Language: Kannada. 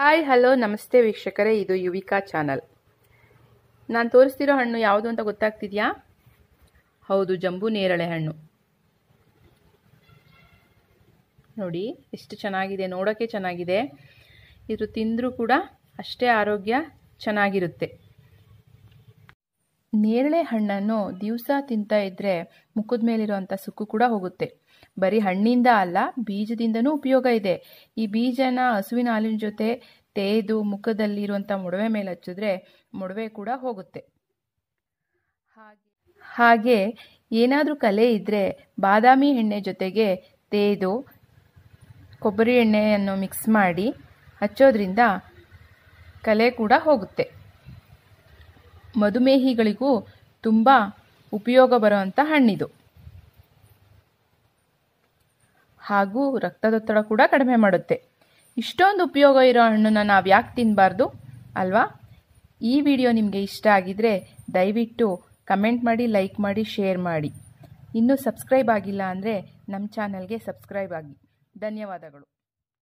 ಹಾಯ್ ಹಲೋ ನಮಸ್ತೆ ವೀಕ್ಷಕರೇ, ಇದು ಯುವಿಕಾ ಚಾನಲ್. ನಾನು ತೋರಿಸ್ತಿರೋ ಹಣ್ಣು ಯಾವುದು ಅಂತ ಗೊತ್ತಾಗ್ತಿದೆಯಾ? ಹೌದು, ಜಂಬು ನೇರಳೆ ಹಣ್ಣು. ನೋಡಿ, ಎಷ್ಟು ಚೆನ್ನಾಗಿದೆ ನೋಡೋಕ್ಕೆ ಚೆನ್ನಾಗಿದೆ. ಇದು ತಿಂದರೂ ಕೂಡ ಅಷ್ಟೇ ಆರೋಗ್ಯ ಚೆನ್ನಾಗಿರುತ್ತೆ. ನೇರಳೆ ಹಣ್ಣನ್ನು ದಿವಸ ತಿಂತಾ ಇದ್ದರೆ ಮುಖದ ಮೇಲಿರುವಂಥ ಸುಕ್ಕು ಕೂಡ ಹೋಗುತ್ತೆ. ಬರೀ ಹಣ್ಣಿಂದ ಅಲ್ಲ, ಬೀಜದಿಂದನೂ ಉಪಯೋಗ ಇದೆ. ಈ ಬೀಜನ ಹಸುವಿನ ಹಾಲಿನ ಜೊತೆ ತೇದು ಮುಖದಲ್ಲಿರುವಂಥ ಮೊಡವೆ ಮೇಲೆ ಹಚ್ಚಿದ್ರೆ ಮೊಡವೆ ಕೂಡ ಹೋಗುತ್ತೆ. ಹಾಗೆ ಏನಾದರೂ ಕಲೆ ಇದ್ದರೆ ಬಾದಾಮಿ ಎಣ್ಣೆ ಜೊತೆಗೆ ತೇದು ಕೊಬ್ಬರಿ ಎಣ್ಣೆಯನ್ನು ಮಿಕ್ಸ್ ಮಾಡಿ ಹಚ್ಚೋದ್ರಿಂದ ಕಲೆ ಕೂಡ ಹೋಗುತ್ತೆ. ಮಧುಮೇಹಿಗಳಿಗೂ ತುಂಬ ಉಪಯೋಗ ಬರುವಂಥ ಹಣ್ಣಿದು. ಹಾಗೂ ರಕ್ತದೊತ್ತಡ ಕೂಡ ಕಡಿಮೆ ಮಾಡುತ್ತೆ. ಇಷ್ಟೊಂದು ಉಪಯೋಗ ಇರೋ ಹಣ್ಣನ್ನು ನಾವು ಯಾಕೆ ತಿನ್ನಬಾರ್ದು ಅಲ್ವಾ? ಈ ವಿಡಿಯೋ ನಿಮಗೆ ಇಷ್ಟ ಆಗಿದ್ರೆ ದಯವಿಟ್ಟು ಕಮೆಂಟ್ ಮಾಡಿ, ಲೈಕ್ ಮಾಡಿ, ಶೇರ್ ಮಾಡಿ. ಇನ್ನೂ ಸಬ್ಸ್ಕ್ರೈಬ್ ಆಗಿಲ್ಲ ಅಂದರೆ ನಮ್ಮ ಚಾನಲ್ಗೆ ಸಬ್ಸ್ಕ್ರೈಬ್ ಆಗಿ. ಧನ್ಯವಾದಗಳು.